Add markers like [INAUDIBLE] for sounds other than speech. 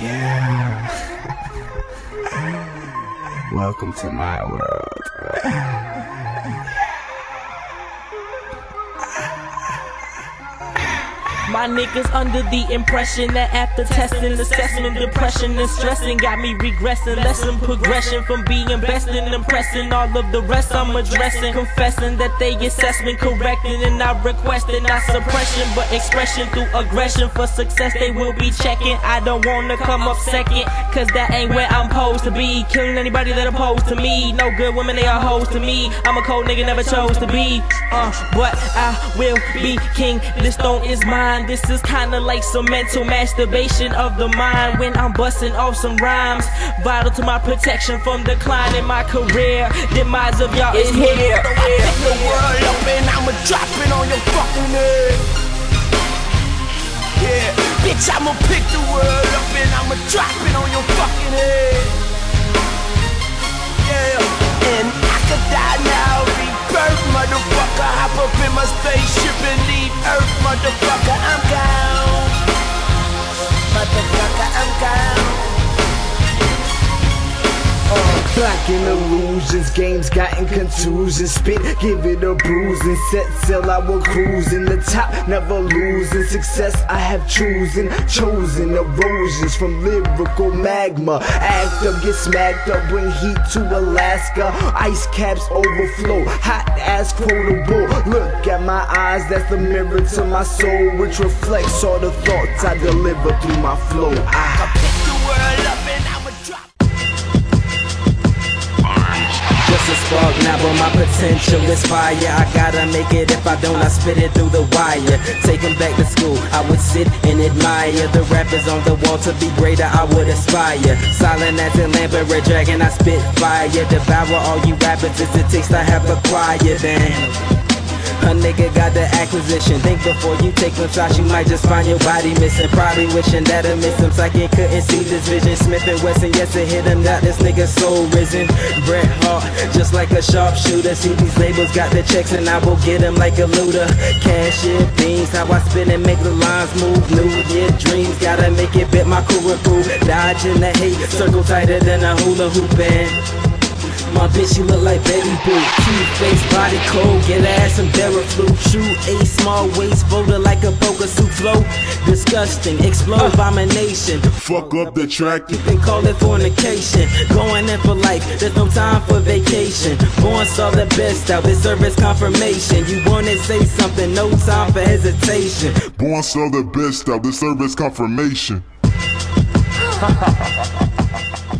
Yeah. [LAUGHS] Welcome to my world. My niggas under the impression that after testing, assessment, depression, and stressing got me regressing. Lesson progression from being best and impressing all of the rest I'm addressing. Confessing that they assessment correcting and not requesting, not suppression, but expression through aggression. For success, they will be checking. I don't wanna come up second, cause that ain't where I'm supposed to be. Killing anybody that opposed to me. No good women, they are hoes to me. I'm a cold nigga, never chose to be. Uh, but I will be king. This throne is mine. This is kinda like some mental masturbation of the mind when I'm busting off some rhymes. Vital to my protection from decline in my career. Demise of y'all is here. I pick the world up and I'ma drop it on your fucking head. Yeah, bitch, I'ma pick the world up and I'ma drop it on your fucking head. Yeah, and I could die now, rebirth, motherfucker. Hop up in my spaceship and leave Earth, motherfucker. Black in illusions, games gotten contusions. Spit, give it a bruising. Set sail, I will cruise in the top, never losing. Success I have chosen, chosen erosions from lyrical magma. Act up, get smacked up, bring heat to Alaska. Ice caps overflow, hot as quotable. Look at my eyes, that's the mirror to my soul, which reflects all the thoughts I deliver through my flow. I Now, but my potential is fire. I gotta make it if I don't, I spit it through the wire. Taking back to school, I would sit and admire the rappers on the wall. To be greater, I would aspire. Silent as a lamp, a red dragon, I spit fire. Devour all you rappers, it's a taste I have acquired. Then. A nigga got the acquisition. Think before you take one shot, you might just find your body missing. Probably wishing that I missed him. Psychic couldn't see this vision. Smith and Wesson, yes, it hit him. Now this nigga soul risen. Bret Hart, just like a sharpshooter. See these labels got the checks, and I will get them like a looter. Cash in beans, how I spin and make the lines move. New year dreams, gotta make it bit my cool. Dodging the hate, circle tighter than a hula hoop band. My bitch, she look like Betty Boop. Cute face, body cold, get ass some Theraflu. Shoot a small waist, folder like a poker suit flow. Disgusting, explode abomination. Fuck up the track. You can call it fornication. Going in for life, there's no time for vacation. Bourne Star the best out, this service confirmation. You wanna say something, no time for hesitation. Bourne Star the best out. The service confirmation. [LAUGHS]